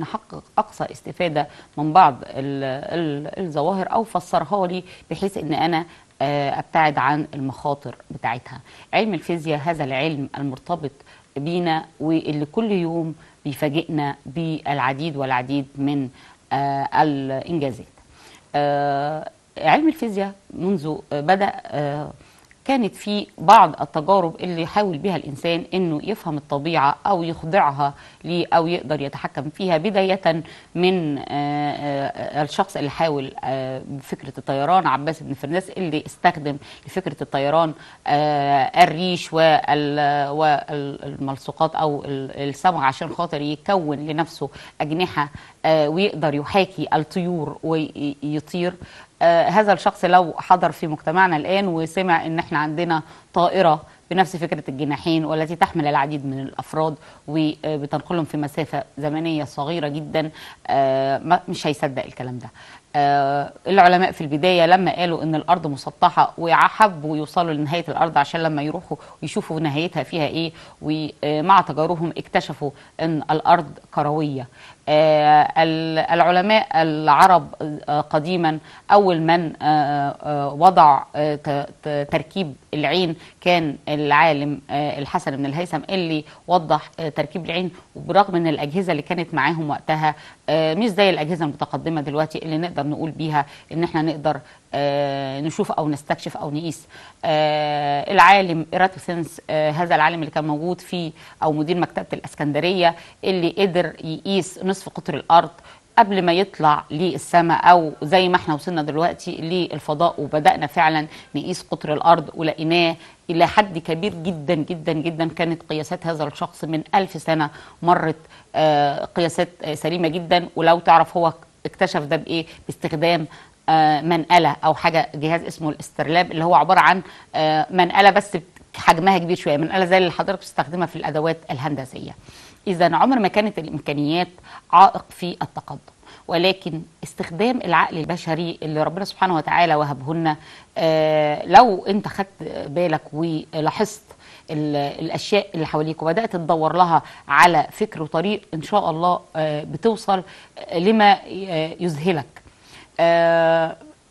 نحقق أقصى استفادة من بعض ال ال الظواهر أو فسرها لي بحيث إن أنا آه، أبتعد عن المخاطر بتاعتها. علم الفيزياء هذا العلم المرتبط بينا واللي كل يوم بيفاجئنا بالعديد والعديد من آه، الإنجازات. آه، علم الفيزياء منذ بدأ كانت في بعض التجارب اللي يحاول بها الإنسان إنه يفهم الطبيعة أو يخضعها ليه أو يقدر يتحكم فيها بداية من آه، آه، الشخص اللي حاول آه، بفكرة الطيران عباس بن فرناس اللي استخدم لفكرة الطيران الريش وال- والملصقات أو ال- الصمغ عشان خاطر يكون لنفسه أجنحة آه، ويقدر يحاكي الطيور ويطير هذا الشخص لو حضر في مجتمعنا الآن وسمع إن إحنا عندنا طائرة بنفس فكرة الجناحين والتي تحمل العديد من الأفراد وبتنقلهم في مسافة زمنية صغيرة جدا آه، مش هيصدق الكلام ده. آه، العلماء في البداية لما قالوا إن الأرض مسطحة وحبوا يوصلوا لنهاية الأرض عشان لما يروحوا ويشوفوا نهايتها فيها إيه ومع تجاربهم اكتشفوا إن الأرض كروية. آه، العلماء العرب آه، قديما أول من آه، آه، وضع آه، تركيب العين كان العالم آه، الحسن بن الهيثم اللي وضح آه، تركيب العين وبرغم ان الأجهزة اللي كانت معاهم وقتها آه، مش زي الأجهزة المتقدمة دلوقتي اللي نقدر نقول بيها إن إحنا نقدر آه، نشوف أو نستكشف أو نقيس. آه، العالم ايراتوثنس آه، هذا العالم اللي كان موجود في أو مدير مكتبة الإسكندرية اللي قدر يقيس نصف قطر الأرض قبل ما يطلع للسماء أو زي ما إحنا وصلنا دلوقتي للفضاء وبدأنا فعلا نقيس قطر الأرض ولقيناه إلى حد كبير جدا جدا جدا. كانت قياسات هذا الشخص من ألف سنة مرت آه، قياسات سليمة جدا. ولو تعرف هو اكتشف ده بإيه؟ باستخدام آه، منقلة أو حاجة جهاز اسمه الاسترلاب اللي هو عبارة عن آه، منقلة بس حجمها كبير شوية. منقلة زي اللي حضرتك بتستخدمها في الأدوات الهندسية. إذا عمر ما كانت الإمكانيات عائق في التقدم. ولكن استخدام العقل البشري اللي ربنا سبحانه وتعالى وهبه لنا آه، لو أنت خدت بالك ولاحظت ال- الأشياء اللي حواليك وبدأت تدور لها على فكر وطريق إن شاء الله آه، بتوصل آه، لما يذهلك.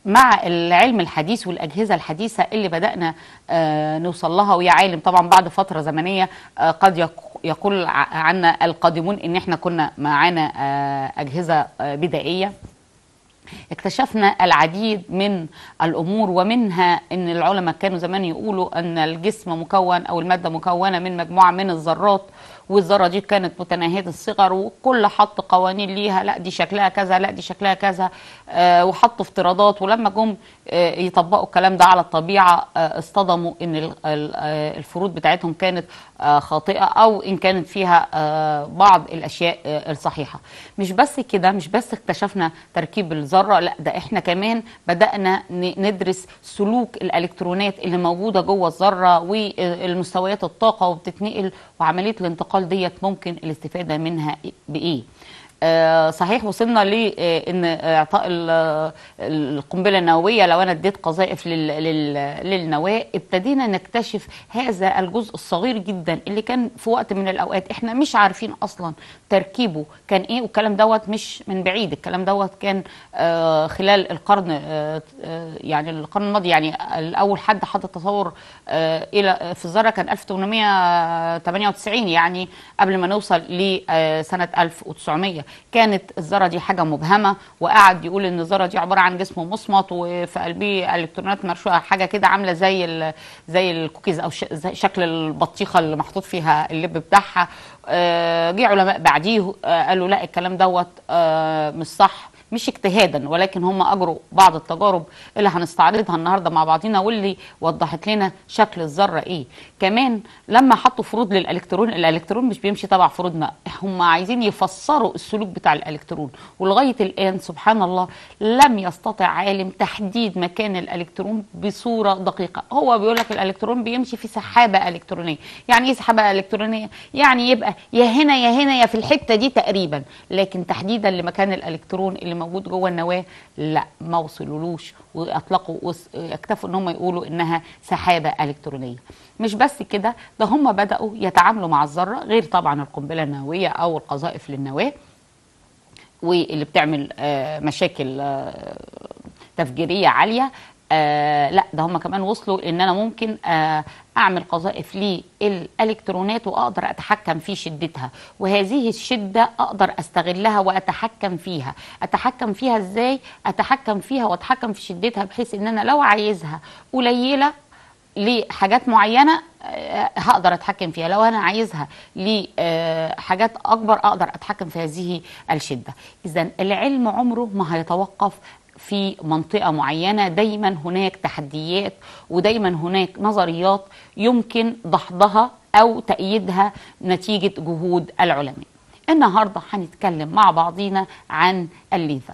مع العلم الحديث والأجهزة الحديثة اللي بدأنا نوصل لها ويا عالم طبعا بعد فترة زمنية قد يق- يقول عنا القادمون إن إحنا كنا معانا آه، أجهزة آه، بدائية. اكتشفنا العديد من الأمور ومنها إن العلماء كانوا زمان يقولوا أن الجسم مكون أو المادة مكونة من مجموعة من الذرات. والذرة دي كانت متناهية الصغر وكل حط قوانين ليها لا دي شكلها كذا لا دي شكلها كذا آه وحطوا افتراضات ولما جم آه يطبقوا الكلام ده على الطبيعة آه اصطدموا إن ال- ال- الفروض بتاعتهم كانت خاطئة أو إن كانت فيها بعض الأشياء الصحيحة. مش بس كده مش بس اكتشفنا تركيب الذرة لا ده إحنا كمان بدأنا ندرس سلوك الإلكترونات اللي موجودة جوه الذرة والمستويات الطاقة وبتتنقل وعملية الانتقال ديت ممكن الاستفادة منها بإيه؟ آه، صحيح وصلنا لأن إعطاء ال- القنبلة النووية لو أنا اديت قذائف لل- لل- للنواة ابتدينا نكتشف هذا الجزء الصغير جدا اللي كان في وقت من الأوقات إحنا مش عارفين أصلا تركيبه كان إيه والكلام دوت مش من بعيد الكلام دوت كان آه، خلال القرن آه، آه، يعني القرن الماضي يعني الأول حد حط تصور آه، إلى في الذرة كان 1898 يعني قبل ما نوصل لسنه 1900 كانت الذره دي حاجة مبهمة وقعد يقول إن الذره دي عبارة عن جسم مصمت وفي قلبه الكترونات مرشوقة حاجة كده عاملة زي زي الكوكيز أو شكل البطيخة اللي محطوط فيها اللب بتاعها. آه، جه علماء بعديه آه، قالوا لا الكلام دوت آه، مش صح. مش اجتهادا ولكن هم أجروا بعض التجارب اللي هنستعرضها النهارده مع بعضنا واللي وضحت لنا شكل الذرة إيه. كمان لما حطوا فروض للإلكترون الإلكترون مش بيمشي تبع فروضنا هم عايزين يفسروا السلوك بتاع الإلكترون. ولغاية الآن سبحان الله لم يستطع عالم تحديد مكان الإلكترون بصورة دقيقة. هو بيقول لك الإلكترون بيمشي في سحابة إلكترونية. يعني إيه سحابة إلكترونية؟ يعني يبقى يا هنا يا هنا يا في الحتة دي تقريبا. لكن تحديدا لمكان الإلكترون اللي موجود جوه النواه لا ما وصلولوش وأطلقوا اكتفوا إن هم يقولوا إنها سحابة إلكترونية. مش بس كده ده هم بدأوا يتعاملوا مع الذرة غير طبعا القنبلة النووية أو القذائف للنواه واللي بتعمل آه، مشاكل آه، تفجيرية عالية. آه لا ده هم كمان وصلوا إن أنا ممكن آه أعمل قذائف للالكترونات وأقدر أتحكم في شدتها. وهذه الشدة أقدر أستغلها وأتحكم فيها. أتحكم فيها إزاي؟ أتحكم فيها وأتحكم في شدتها بحيث إن أنا لو عايزها قليلة لحاجات معينة آه، هقدر أتحكم فيها. لو أنا عايزها لحاجات أكبر أقدر أتحكم في هذه الشدة. اذا العلم عمره ما هيتوقف في منطقة معينة. دايما هناك تحديات ودايما هناك نظريات يمكن دحضها أو تأييدها نتيجة جهود العلماء. النهارده هنتكلم مع بعضينا عن الليزر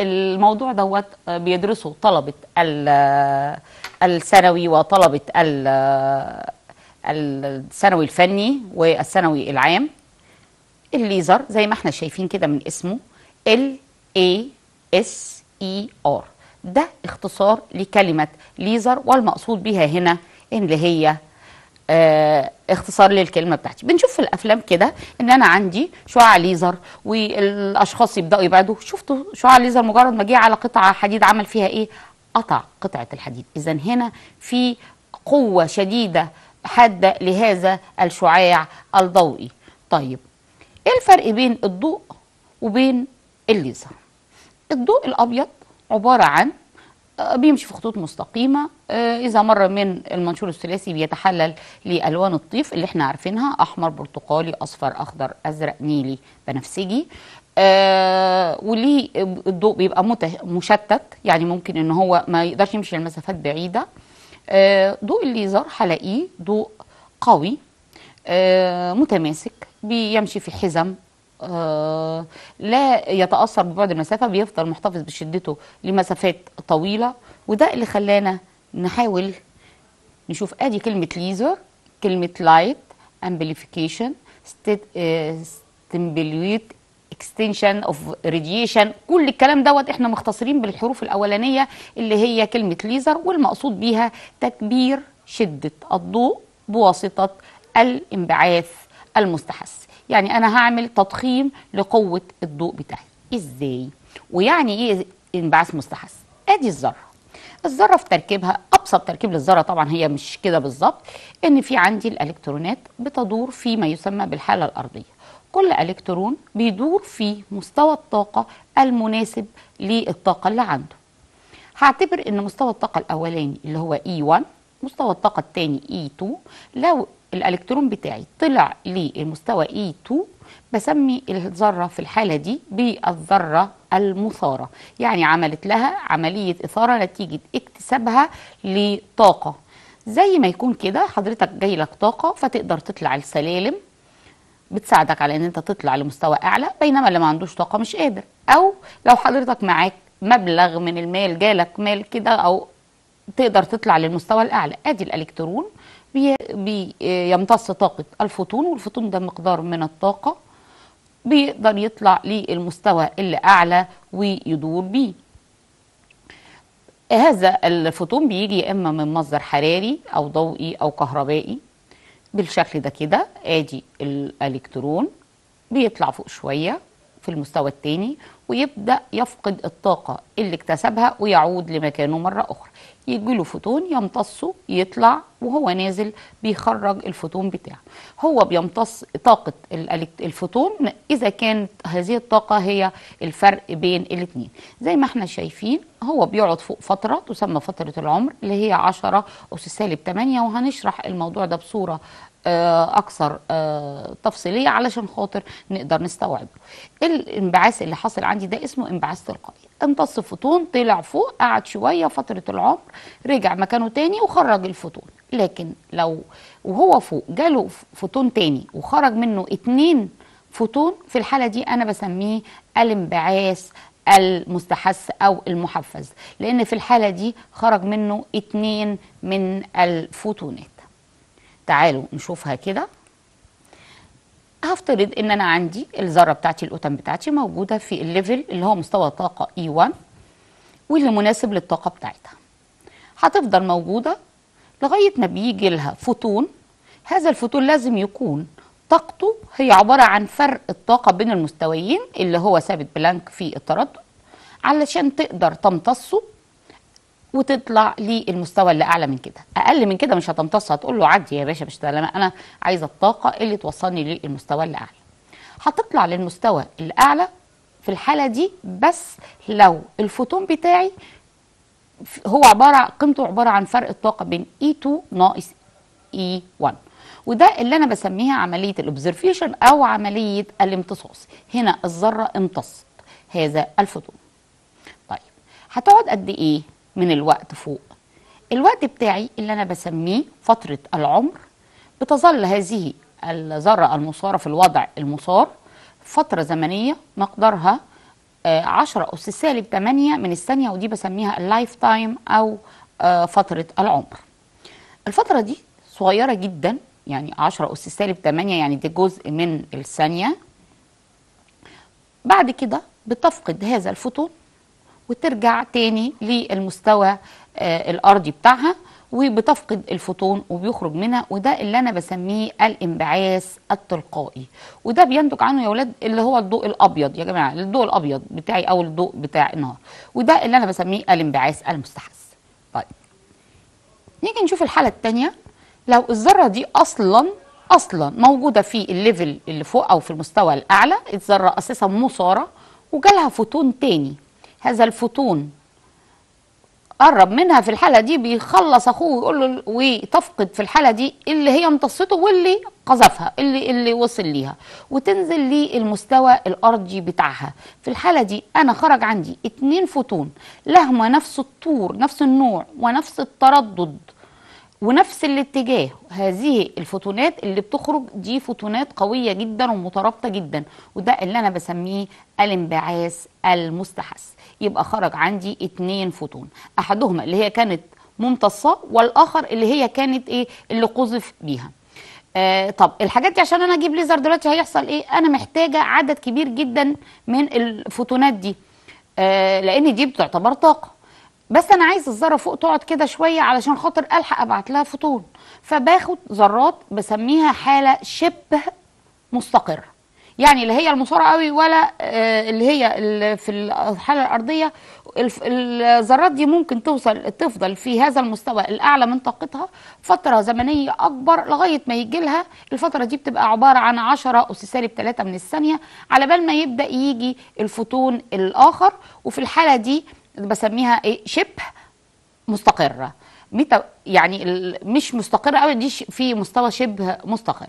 الموضوع دوت بيدرسه طلبة ال- الثانوي وطلبة ال- الثانوي الفني والثانوي العام. الليزر زي ما إحنا شايفين كده من اسمه ال A S E R. ده اختصار لكلمة ليزر والمقصود بها هنا اللي هي آه اختصار للكلمة بتاعتي. بنشوف في الأفلام كده إن أنا عندي شعاع ليزر والأشخاص يبدأوا يبعدوا. شفتوا شعاع ليزر مجرد ما جه على قطعة حديد عمل فيها إيه؟ قطع قطعة الحديد. اذا هنا في قوة شديدة حادة لهذا الشعاع الضوئي. طيب إيه الفرق بين الضوء وبين الليزر؟ الضوء الأبيض عبارة عن آه، بيمشي في خطوط مستقيمة آه، إذا مر من المنشور الثلاثي بيتحلل لألوان الطيف اللي إحنا عارفينها أحمر برتقالي أصفر أخضر أزرق نيلي بنفسجي. آه وليه الضوء بيبقى مشتت يعني ممكن إن هو ما يقدرش يمشي لمسافات بعيدة. آه ضوء الليزر هلاقيه ضوء قوي آه متماسك بيمشي في حزم لا يتأثر ببعد المسافة بيفضل محتفظ بشدته لمسافات طويلة وده اللي خلانا نحاول نشوف. آدي كلمة ليزر كلمة light amplification stimulated emission of radiation كل الكلام دوت إحنا مختصرين بالحروف الأولانية اللي هي كلمة ليزر والمقصود بيها تكبير شدة الضوء بواسطة الانبعاث المستحث يعني أنا هعمل تضخيم لقوة الضوء بتاعي. إزاي؟ ويعني إيه إنبعاث مستحث أدي الذرة. الذرة في تركيبها أبسط تركيب للذرة طبعا هي مش كده بالظبط إن في عندي الإلكترونات بتدور في ما يسمى بالحالة الأرضية. كل إلكترون بيدور في مستوى الطاقة المناسب للطاقة اللي عنده. هعتبر إن مستوى الطاقة الأولاني اللي هو E1 مستوى الطاقة الثاني E2 لو الالكترون بتاعي طلع للمستوى E2 بسمي الذرة في الحالة دي بالذرة المثارة. يعني عملت لها عملية إثارة نتيجة اكتسابها لطاقة. زي ما يكون كده حضرتك جاي لك طاقة فتقدر تطلع السلالم بتساعدك على إن أنت تطلع لمستوى أعلى بينما اللي ما عندوش طاقة مش قادر. أو لو حضرتك معاك مبلغ من المال جالك مال كده أو تقدر تطلع للمستوى الأعلى. أدي الإلكترون بي بي يمتص طاقة الفوتون والفوتون ده مقدار من الطاقة بيقدر يطلع للمستوى اللي اعلى ويدور بيه. هذا الفوتون بيجي إما من مصدر حراري أو ضوئي أو كهربائي بالشكل ده كده آدي الإلكترون بيطلع فوق شوية. في المستوى الثاني ويبدأ يفقد الطاقة اللي اكتسبها ويعود لمكانه مرة أخرى. يجي له فوتون يمتصه يطلع وهو نازل بيخرج الفوتون بتاعه. هو بيمتص طاقة الفوتون إذا كانت هذه الطاقة هي الفرق بين الاثنين زي ما إحنا شايفين هو بيقعد فوق فترة تسمى فترة العمر اللي هي 10 اس سالب 8 وهنشرح الموضوع ده بصورة أكثر آه، تفصيلية علشان خاطر نقدر نستوعبه. الانبعاث اللي حصل عندي ده اسمه انبعاث تلقائي. امتص الفوتون طلع فوق قعد شوية فترة العمر رجع مكانه تاني وخرج الفوتون. لكن لو وهو فوق جاله فوتون تاني وخرج منه اتنين فوتون في الحالة دي أنا بسميه الانبعاث المستحث أو المحفز. لأن في الحالة دي خرج منه اتنين من الفوتونات. تعالوا نشوفها كده. هفترض إن أنا عندي الذرة بتاعتي ال atom بتاعتي موجودة في ال level اللي هو مستوى طاقة E1 واللي مناسب للطاقة بتاعتها. هتفضل موجودة لغاية ما بيجي لها فوتون. هذا الفوتون لازم يكون طاقته هي عبارة عن فرق الطاقة بين المستويين اللي هو ثابت بلانك في التردد علشان تقدر تمتصه وتطلع للمستوى اللي أعلى من كده. أقل من كده مش هتمتص هتقول له عدي يا باشا مش ده لما أنا عايزة الطاقة اللي توصلني للمستوى اللي أعلى. هتطلع للمستوى الأعلى في الحالة دي بس لو الفوتون بتاعي هو عبارة قيمته عبارة عن فرق الطاقة بين E2 ناقص E1 وده اللي أنا بسميها عملية ال absorption أو عملية الامتصاص. هنا الذرة امتصت هذا الفوتون. طيب هتقعد قد إيه؟ من الوقت فوق. الوقت بتاعي اللي أنا بسميه فترة العمر بتظل هذه الذرة المثاره في الوضع المثار فترة زمنية مقدارها آه، 10 أس سالب 8 من الثانية ودي بسميها ال life time أو آه، فترة العمر. الفترة دي صغيرة جدا يعني 10 أس سالب 8 يعني دي جزء من الثانية. بعد كده بتفقد هذا الفوتون وترجع تاني للمستوى آه، الأرضي بتاعها وبتفقد الفوتون وبيخرج منها وده اللي أنا بسميه الانبعاث التلقائي. وده بينتج عنه يا ولاد اللي هو الضوء الأبيض يا جماعة الضوء الأبيض بتاعي أو الضوء بتاع النهار وده اللي أنا بسميه الانبعاث المستحث طيب نيجي نشوف الحالة الثانية لو الذرة دي أصلا أصلا موجودة في ال level اللي فوق أو في المستوى الأعلى الذرة أساسا مثاره وجالها فوتون تاني. هذا الفوتون قرب منها في الحالة دي بيخلص أخوه ويقول له وتفقد في الحالة دي اللي هي امتصته واللي قذفها اللي اللي وصل ليها. وتنزل للمستوى الأرضي بتاعها. في الحالة دي أنا خرج عندي اتنين فوتون لهما نفس الطور نفس النوع ونفس التردد. ونفس الاتجاه. هذه الفوتونات اللي بتخرج دي فوتونات قوية جدا ومترابطة جدا وده اللي أنا بسميه الانبعاث المستحث يبقى خرج عندي اتنين فوتون. أحدهما اللي هي كانت ممتصة والآخر اللي هي كانت إيه؟ اللي قذف بيها. آه طب الحاجات دي عشان أنا أجيب ليزر دلوقتي هيحصل إيه؟ أنا محتاجة عدد كبير جدا من الفوتونات دي. آه لأن دي بتعتبر طاقة. بس أنا عايز الذره فوق تقعد كده شوية علشان خاطر ألحق أبعت لها فوتون. فباخد ذرات بسميها حالة شبه مستقرة. يعني اللي هي المثاره قوي ولا آه، اللي هي في الحالة الأرضية. الذرات دي ممكن توصل تفضل في هذا المستوى الأعلى من طاقتها. فترة زمنية أكبر لغاية ما يجي لها. الفترة دي بتبقى عبارة عن 10 اس سالب 3 من الثانية. على بال ما يبدأ يجي الفوتون الآخر. وفي الحالة دي بسميها إيه؟ شبه مستقرة. meta يعني مش مستقرة قوي دي في مستوى شبه مستقر.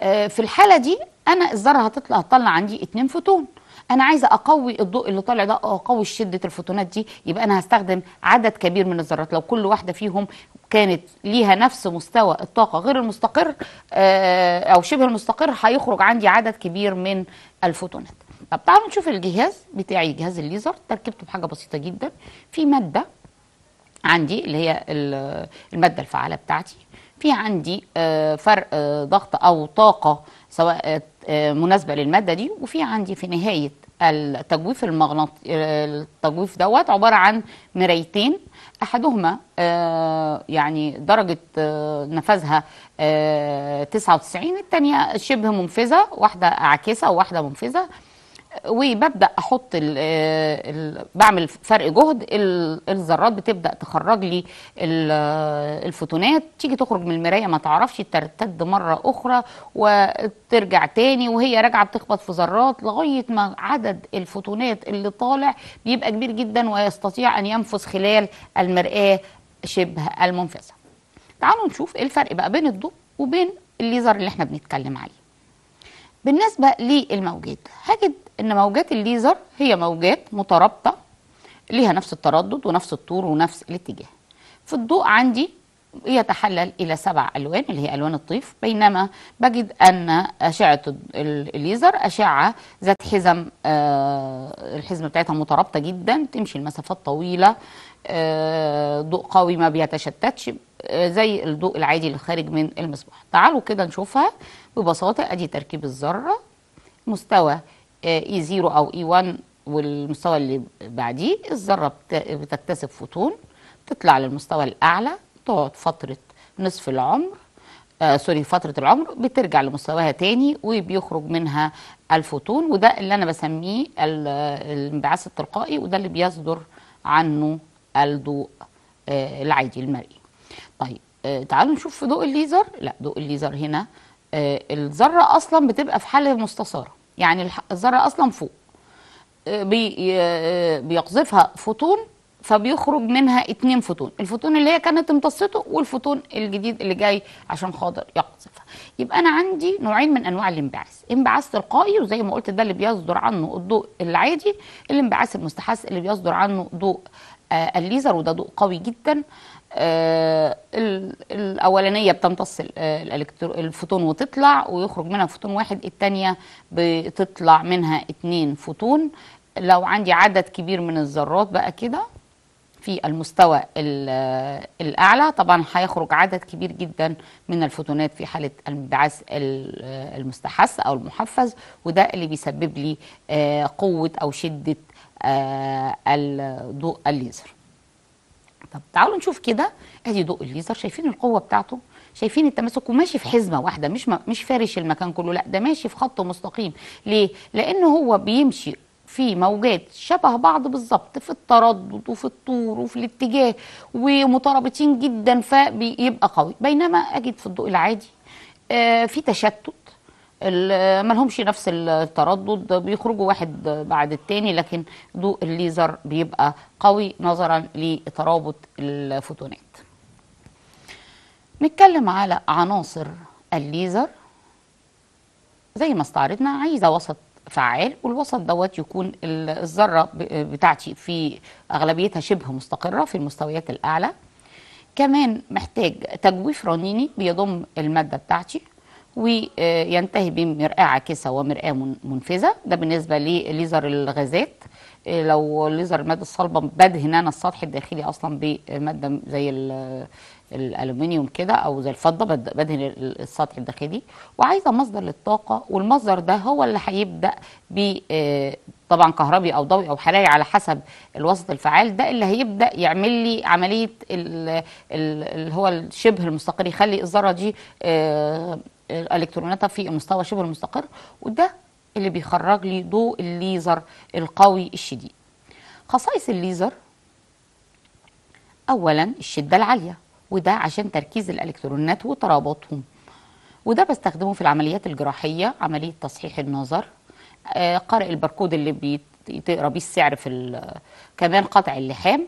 آه، في الحالة دي أنا الذرة هتطلع هتطلع عندي اتنين فوتون. أنا عايزة أقوي الضوء اللي طالع ده أو أقوي شدة الفوتونات دي. يبقى أنا هستخدم عدد كبير من الذرات. لو كل واحدة فيهم كانت ليها نفس مستوى الطاقة غير المستقر آه، أو شبه المستقر هيخرج عندي عدد كبير من الفوتونات. طب تعالوا نشوف الجهاز بتاعي جهاز الليزر. تركيبته بحاجة بسيطة جدا. في مادة عندي اللي هي ال- المادة الفعالة بتاعتي. في عندي آه، فرق آه، ضغط أو طاقة سواء آه، مناسبة للمادة دي. وفي عندي في نهاية التجويف المغناطيسي التجويف دوت عبارة عن مرايتين. أحدهما يعني درجة نفاذها آه، 99 الثانية شبه منفذة واحدة عاكسة وواحدة منفذة. وببدأ أحط ال ال بعمل فرق جهد ال- الذرات بتبدأ تخرج لي ال- الفوتونات تيجي تخرج من المراية ما تعرفش ترتد مرة أخرى وترجع تاني وهي راجعة بتخبط في ذرات لغاية ما عدد الفوتونات اللي طالع بيبقى كبير جدا ويستطيع أن ينفذ خلال المرآة شبه المنفذة. تعالوا نشوف إيه الفرق بقى بين الضوء وبين الليزر اللي إحنا بنتكلم عليه. بالنسبة للموجات هجد إن موجات الليزر هي موجات مترابطة ليها نفس التردد ونفس الطول ونفس الاتجاه. في الضوء عندي يتحلل إلى سبع ألوان اللي هي ألوان الطيف بينما بجد أن أشعة ال- الليزر أشعة ذات حزم آه، الحزمة بتاعتها مترابطة جدا تمشي المسافات طويلة آه، ضوء قوي ما بيتشتتش. زي الضوء العادي اللي خارج من المصباح. تعالوا كده نشوفها ببساطة. أدي تركيب الذرة. مستوى E 0 أو E 1 والمستوى اللي بعديه. الذرة بت- بتكتسب فوتون. تطلع للمستوى الأعلى. تقعد فترة نصف العمر. آه sorry فترة العمر. بترجع لمستواها تاني وبيخرج منها الفوتون. وده اللي أنا بسميه ال- الانبعاث التلقائي. وده اللي بيصدر عنه الضوء آه العادي المرئي. طيب آه تعالوا نشوف في ضوء الليزر. لا ضوء الليزر هنا. آه الذرة أصلا بتبقى في حالة مستثارة يعني الذرة أصلا فوق. ي- بيقذفها فوتون فبيخرج منها اتنين فوتون الفوتون اللي هي كانت امتصته والفوتون الجديد اللي جاي عشان خاطر يقذفها. يبقى أنا عندي نوعين من أنواع الانبعاث. انبعاث تلقائي وزي ما قلت ده اللي بيصدر عنه الضوء العادي. الانبعاث المستحث اللي بيصدر عنه ضوء آه الليزر وده ضوء قوي جدا. آه الأولانية بتمتص آه، الفوتون وتطلع ويخرج منها فوتون واحد الثانية بتطلع منها اتنين فوتون. لو عندي عدد كبير من الذرات بقى كده في المستوى ال- الأعلى طبعا هيخرج عدد كبير جدا من الفوتونات في حالة الانبعاث ال- المستحث أو المحفز وده اللي بيسبب لي آه، قوة أو شدة آه، الضوء الليزر طب تعالوا نشوف كده. ادي ضوء الليزر. شايفين القوة بتاعته؟ شايفين التماسك وماشي في حزمة واحدة مش م- مش فارش المكان كله لا ده ماشي في خط مستقيم. ليه؟ لأنه هو بيمشي في موجات شبه بعض بالظبط في التردد وفي الطور وفي الاتجاه ومترابطين جدا فبيبقى قوي. بينما أجد في الضوء العادي آه، في تشتت. ملهمش نفس التردد بيخرجوا واحد بعد التاني لكن ضوء الليزر بيبقى قوي نظرا لترابط الفوتونات. نتكلم على عناصر الليزر. زي ما استعرضنا عايزة وسط فعال والوسط دوت يكون ال- الذره بتاعتي في أغلبيتها شبه مستقرة في المستويات الأعلى. كمان محتاج تجويف رنيني بيضم المادة بتاعتي. وينتهي بمرآة عاكسة ومرآة من- منفذة. ده بالنسبة لليزر الغازات. إيه لو ليزر المادة الصلبة بدهن أنا السطح الداخلي أصلا بمادة زي ال- الألومنيوم كده أو زي الفضة بد- بدهن ال- السطح الداخلي. وعايزة مصدر للطاقة والمصدر ده هو اللي هيبدأ ب آه، طبعا كهربي أو ضوئي أو حراري على حسب الوسط الفعال. ده اللي هيبدأ يعمل لي ال- اللي هو الشبه المستقر يخلي الذرة دي آه، الكتروناتها في المستوى شبه المستقر وده اللي بيخرج لي ضوء الليزر القوي الشديد. خصائص الليزر اولا الشدة العالية وده عشان تركيز الالكترونات وترابطهم. وده بستخدمه في العمليات الجراحية عملية تصحيح النظر آه، قارئ الباركود اللي بتقرا بيه السعر في كمان قطع اللحام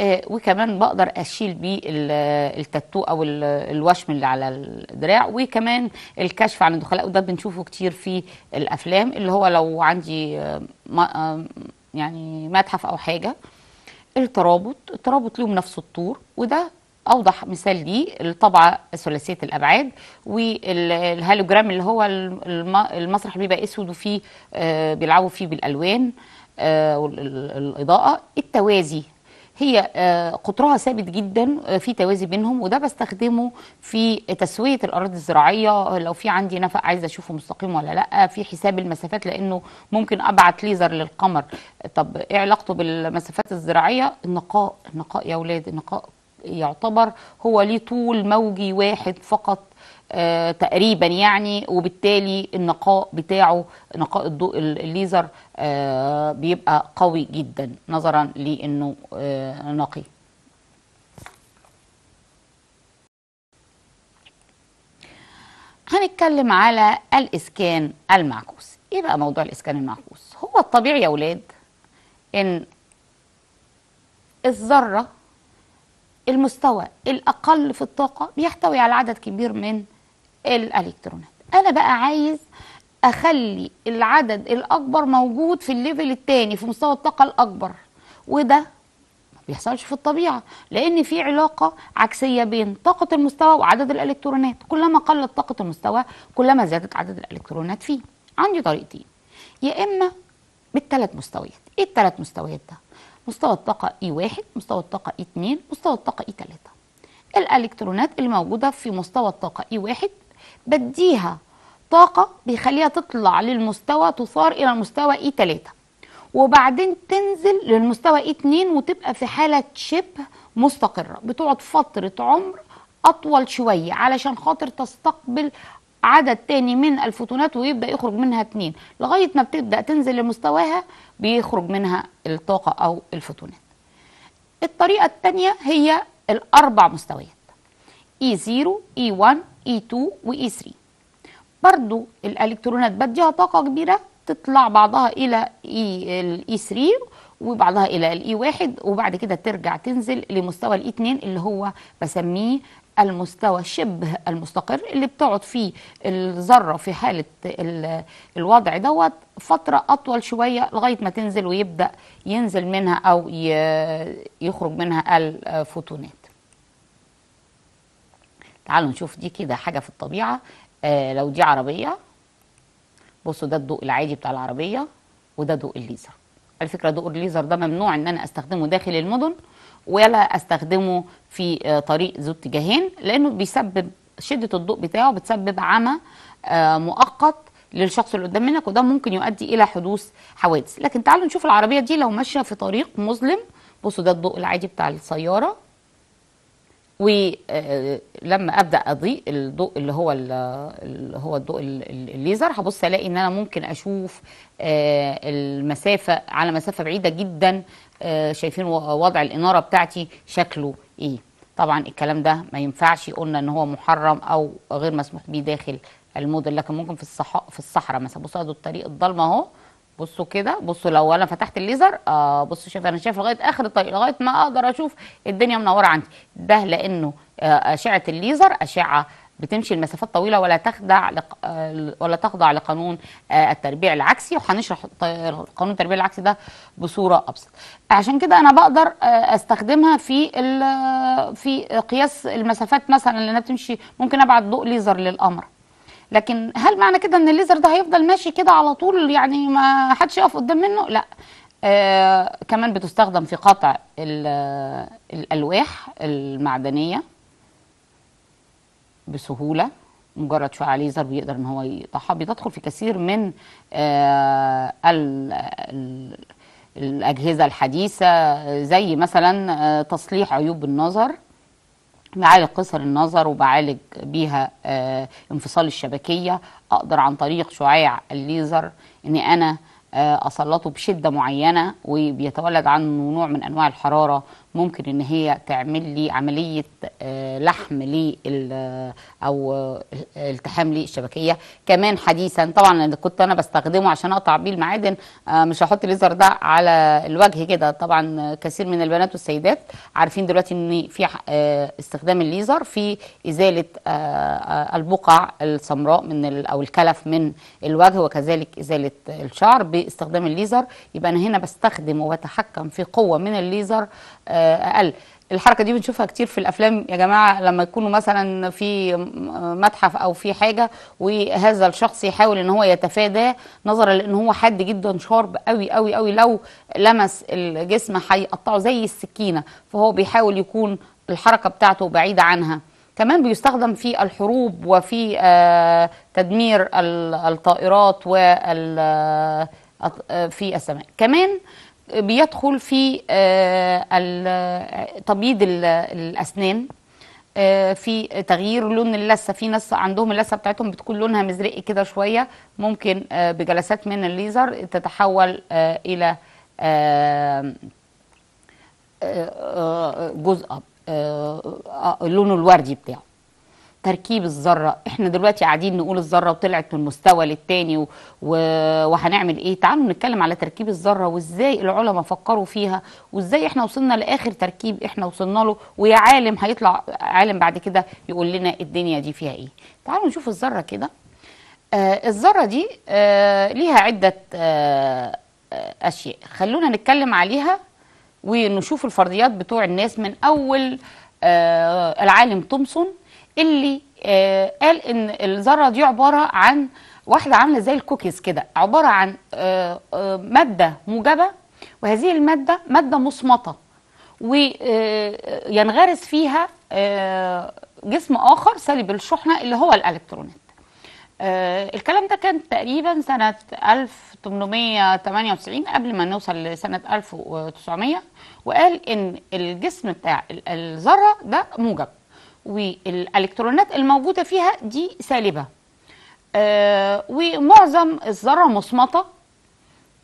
وكمان بقدر أشيل بيه ال- التاتو أو ال- الوشم اللي على الدراع وكمان الكشف عن الدخلاء وده بنشوفه كتير في الأفلام اللي هو لو عندي آه، آه، يعني متحف أو حاجة الترابط الترابط لهم نفس الطور وده أوضح مثال ليه الطبعة ثلاثية الأبعاد والهالوجرام اللي هو الم- المسرح بيبقى أسود وفيه آه، بيلعبوا فيه بالألوان آه، والاضاءه التوازي هي آه، قطرها ثابت جدا آه، في توازي بينهم وده بستخدمه في تسوية الأراضي الزراعية. لو في عندي نفق عايزة أشوفه مستقيم ولا لأ في حساب المسافات لأنه ممكن أبعت ليزر للقمر. طب إيه علاقته بالمسافات الزراعية؟ النقاء النقاء يا أولاد النقاء يعتبر هو ليه طول موجي واحد فقط تقريبا يعني وبالتالي النقاء بتاعه نقاء الضوء ال- الليزر آه بيبقى قوي جدا نظرا لأنه آه نقي. هنتكلم على الإسكان المعكوس. إيه بقى موضوع الإسكان المعكوس؟ هو الطبيعي يا أولاد إن الذرة المستوى الأقل في الطاقة بيحتوي على عدد كبير من الإلكترونات. أنا بقى عايز أخلي العدد الأكبر موجود في الليفل التاني في مستوى الطاقة الأكبر وده ما بيحصلش في الطبيعة لأن في علاقة عكسية بين طاقة المستوى وعدد الإلكترونات. كلما قلت طاقة المستوى كلما زادت عدد الإلكترونات فيه. عندي طريقتين. يا إما بالثلاث مستويات. إيه الثلاث مستويات ده؟ مستوى الطاقة اي واحد مستوى الطاقة اي اتنين مستوى الطاقة اي تلاتة. الإلكترونات اللي موجودة في مستوى الطاقة اي واحد بديها طاقة بيخليها تطلع للمستوى إلى المستوى اي تلاتة. وبعدين تنزل للمستوى اي اتنين وتبقى في حالة شبه مستقرة. بتقعد فترة عمر أطول شوية علشان خاطر تستقبل عدد تاني من الفوتونات ويبدأ يخرج منها اتنين. لغاية ما بتبدأ تنزل لمستواها بيخرج منها الطاقة أو الفوتونات. الطريقة الثانية هي الأربع مستويات. E0 E1 E2 و E3 برضو الإلكترونات بديها طاقة كبيرة تطلع بعضها إلى ال E 3 وبعضها إلى ال E 1 وبعد كده ترجع تنزل لمستوى ال E 2 اللي هو بسميه المستوى شبه المستقر اللي بتقعد فيه الذرة في حالة ال- الوضع دوت فترة أطول شوية لغاية ما تنزل ويبدأ ينزل منها ي- يخرج منها الفوتونات. تعالوا نشوف دي كده حاجة في الطبيعة. آه لو دي عربية بصوا ده الضوء العادي بتاع العربية وده ضوء الليزر. على فكرة ضوء الليزر ده ممنوع إن أنا أستخدمه داخل المدن ولا أستخدمه في آه، طريق ذو اتجاهين لأنه بيسبب شدة الضوء بتاعه بتسبب عمى آه، مؤقت للشخص اللي قدام منك وده ممكن يؤدي إلى حدوث حوادث. لكن تعالوا نشوف العربية دي لو ماشية في طريق مظلم. بصوا ده الضوء العادي بتاع السيارة. ولما أبدأ أضيء الضوء اللي هو ال- اللي هو الضوء ال- ال- الليزر هبص ألاقي إن أنا ممكن أشوف آه، المسافة على مسافة بعيدة جدا آه، شايفين وضع الإنارة بتاعتي شكله إيه. طبعا الكلام ده ما ينفعش قلنا إن هو محرم أو غير مسموح بيه داخل المدن لكن ممكن في الصحراء في الصحراء مثلا. بصوا ادوا الطريق الضلمة أهو بصوا كده بصوا لو أنا فتحت الليزر آه بصوا شايف أنا شايف لغاية آخر الطريق لغاية ما أقدر أشوف الدنيا منورة عندي. ده لأنه آه أشعة الليزر أشعة بتمشي المسافات طويلة ولا تخضع لق... آه، ولا تخضع لقانون آه، التربيع العكسي وهنشرح قانون التربيع العكسي ده بصورة أبسط. عشان كده أنا بقدر آه، أستخدمها في ال- في قياس المسافات مثلا لانها بتمشي ممكن أبعت ضوء ليزر للقمر. لكن هل معنى كده إن الليزر ده هيفضل ماشي كده على طول؟ يعني ما حدش يقف قدام منه؟ لا. آه كمان بتستخدم في قطع ال- الألواح المعدنية بسهولة. مجرد شعاع ليزر بيقدر إن هو يقطعها. بتدخل في كثير من آه ال الأجهزة الحديثة زي مثلا آه تصليح عيوب النظر. بعالج قصر النظر وبعالج بيها آه، انفصال الشبكية. أقدر عن طريق شعاع الليزر إن أنا آه، أسلطه بشدة معينة وبيتولد عنه نوع من أنواع الحرارة. ممكن إن هي تعمل لي عملية آه، لحم أو آه، التحام للشبكية كمان حديثا طبعا اللي كنت أنا بستخدمه عشان أقطع بيه المعادن مش هحط الليزر ده على الوجه كده. طبعا كثير من البنات والسيدات عارفين دلوقتي إن في استخدام الليزر في إزالة البقع السمراء من أو الكلف من الوجه وكذلك إزالة الشعر باستخدام الليزر يبقى أنا هنا بستخدم وبتحكم في قوة من الليزر آه، أقل. الحركة دي بنشوفها كتير في الأفلام يا جماعة لما يكونوا مثلا في متحف أو في حاجة وهذا الشخص يحاول إن هو يتفاداه نظرا لأن هو حاد جدا شارب قوي قوي قوي لو لمس الجسم هيقطعه زي السكينة فهو بيحاول يكون الحركة بتاعته بعيدة عنها. كمان بيستخدم في الحروب وفي آه، تدمير ال- الطائرات وال في السماء. كمان بيدخل في آه، تبييض ال- الأسنان آه، في تغيير لون اللثة. في ناس عندهم اللثة بتاعتهم بتكون لونها مزرقي كده شوية ممكن آه، بجلسات من الليزر تتحول آه، إلى آه، آه، جزء آه، آه، لونه الوردي بتاعه. تركيب الذرة. إحنا دلوقتي قاعدين نقول الذرة وطلعت من مستوى للتاني و... و... وهنعمل إيه؟ تعالوا نتكلم على تركيب الذرة وإزاي العلماء فكروا فيها وإزاي إحنا وصلنا لآخر تركيب إحنا وصلنا له. ويا عالم هيطلع عالم بعد كده يقول لنا الدنيا دي فيها إيه. تعالوا نشوف الذرة كده. آه الذرة دي آه ليها عدة آه أشياء. خلونا نتكلم عليها ونشوف الفرضيات بتوع الناس من أول آه العالم تومسون اللي آه قال إن الذرة دي عبارة عن واحدة عاملة زي الكوكيز كده عبارة عن آه آه مادة موجبة وهذه المادة مادة مصمته وينغرس فيها آه جسم آخر سالب الشحنه اللي هو الإلكترونات. آه الكلام ده كان تقريبا سنة 1898 قبل ما نوصل لسنة 1900 وقال إن الجسم بتاع ال- الذرة ده موجب. والالكترونات الموجودة فيها دي سالبة. آه ومعظم الذرة مصمتة.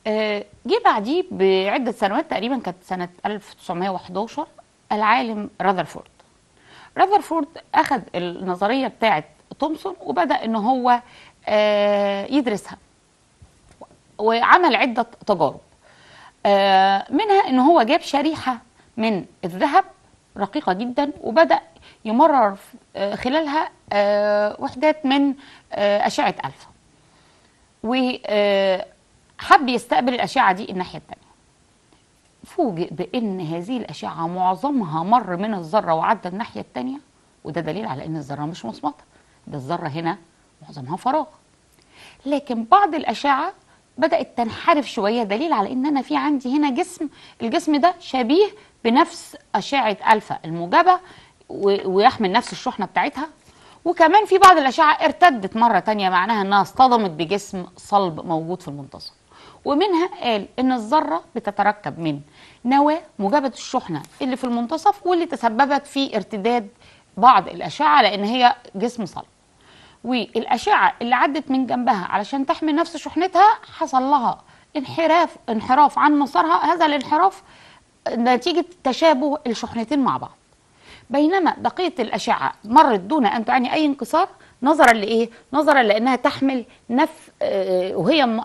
آه جه بعديه بعدة سنوات تقريبا كانت سنة 1911 العالم راذرفورد راذرفورد أخذ النظرية بتاعه تومسون وبدأ إن هو آه يدرسها. وعمل عدة تجارب. آه منها إن هو جاب شريحة من الذهب رقيقة جدا وبدأ يمرر آه خلالها آه وحدات من آه أشعة الفا وحب يستقبل الأشعة دي الناحية الثانية فوجئ بإن هذه الأشعة معظمها مر من الذرة وعدى الناحية الثانية وده دليل على إن الذرة مش مصمتة. ده الذرة هنا معظمها فراغ. لكن بعض الأشعة بدأت تنحرف شوية. دليل على إن أنا في عندي هنا جسم. الجسم ده شبيه بنفس أشعة ألفا الموجبة. ويحمل نفس الشحنة بتاعتها. وكمان في بعض الأشعة ارتدت مرة تانية معناها إنها اصطدمت بجسم صلب موجود في المنتصف. ومنها قال إن الذرة بتتركب من نواة موجبه الشحنة اللي في المنتصف واللي تسببت في ارتداد بعض الأشعة لأن هي جسم صلب. والأشعة اللي عدت من جنبها علشان تحمل نفس شحنتها حصل لها انحراف انحراف عن مسارها. هذا الانحراف نتيجة تشابه الشحنتين مع بعض. بينما بقية الأشعة مرت دون أن تعني أي انكسار نظرا لإيه؟ نظرا لأنها تحمل نف وهي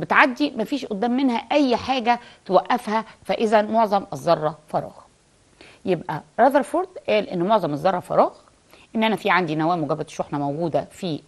بتعدي مفيش قدام منها أي حاجة توقفها فاذا معظم الذرة فراغ. يبقى راذرفورد قال إن معظم الذرة فراغ إن أنا في عندي نواه موجبه الشحنة موجودة في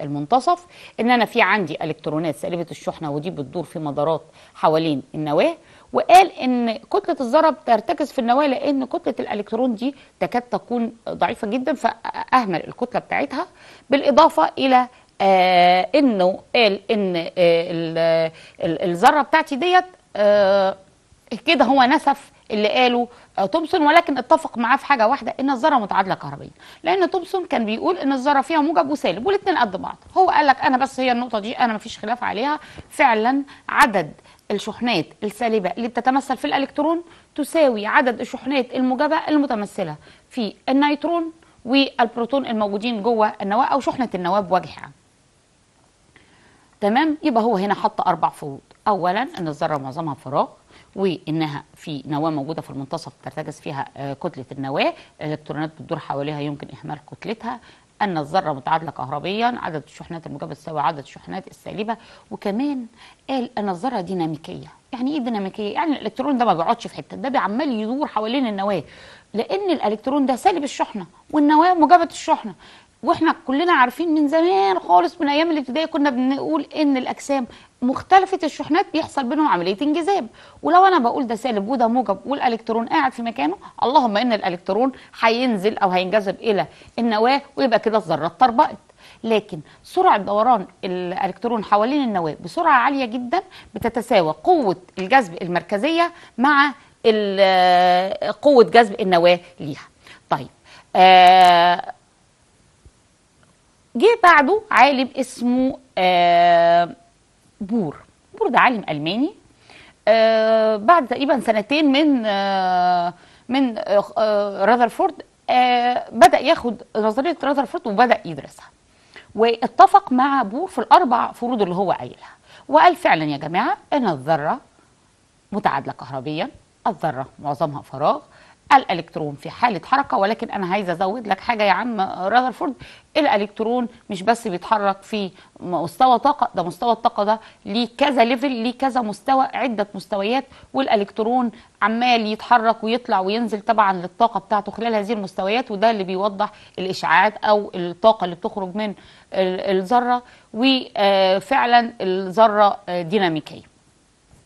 المنتصف إن أنا في عندي إلكترونات سالبة الشحنة ودي بتدور في مدارات حوالين النواة وقال إن كتلة الذره بترتكز في النواة لأن كتلة الإلكترون دي تكاد تكون ضعيفة جدا فأهمل الكتلة بتاعتها. بالإضافة إلى آه إنه قال إن آه الذرة بتاعتي ديت آه كده هو نسف اللي قاله تومسون. ولكن اتفق معاه في حاجة واحدة إن الذرة متعادلة كهربيا. لأن تومسون كان بيقول إن الذرة فيها موجب وسالب والاثنين قد بعض. هو قال لك أنا بس هي النقطة دي أنا مفيش خلاف عليها. فعلا عدد الشحنات السالبة اللي بتتمثل في الإلكترون تساوي عدد الشحنات الموجبه المتمثلة في النيترون والبروتون الموجودين جوه النواه أو شحنة النواه بوجه عام تمام؟ يبقى هو هنا حط أربع فروض. اولا إن الذرة معظمها فراغ وإنها في نواه موجودة في المنتصف ترتكز فيها كتلة النواة. الإلكترونات بتدور حواليها يمكن إهمال كتلتها. أن الذرة متعادلة كهربيا عدد الشحنات الموجبه تساوي عدد الشحنات السالبة. وكمان قال أن الذرة ديناميكية. يعني إيه ديناميكية؟ يعني الإلكترون ده ما بيقعدش في حتة ده عمال يدور حوالين النواة. لأن الإلكترون ده سالب الشحنة والنواة موجبه الشحنة. وإحنا كلنا عارفين من زمان خالص من أيام الابتدائي كنا بنقول إن الأجسام مختلفة الشحنات بيحصل بينهم عملية انجذاب. ولو أنا بقول ده سالب وده موجب والإلكترون قاعد في مكانه اللهم إن الإلكترون هينزل أو هينجذب إلى النواة ويبقى كده الذرة اتطربقت. لكن سرعة دوران الإلكترون حوالين النواة بسرعة عالية جدا بتتساوى قوة الجذب المركزية مع قوة جذب النواة ليها. طيب آه جه بعده عالم اسمه آه بور. بور ده عالم ألماني. آه بعد تقريبا سنتين من آه من راذرفورد بدأ ياخد نظرية راذرفورد وبدأ يدرسها. واتفق مع بور في الأربع فروض اللي هو قايلها. وقال فعلا يا جماعة ان الذرة متعادلة كهربيا الذرة معظمها فراغ الإلكترون في حالة حركة ولكن أنا عايزة أزود لك حاجة يا عم راذرفورد الإلكترون مش بس بيتحرك في مستوى طاقة ده مستوى الطاقة ده ليه كذا ليفل ليه كذا مستوى عدة مستويات والإلكترون عمال يتحرك ويطلع وينزل طبعا للطاقة بتاعته خلال هذه المستويات وده اللي بيوضح الإشعاعات أو الطاقة اللي بتخرج من الذرة وفعلا الذرة ديناميكية.